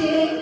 ter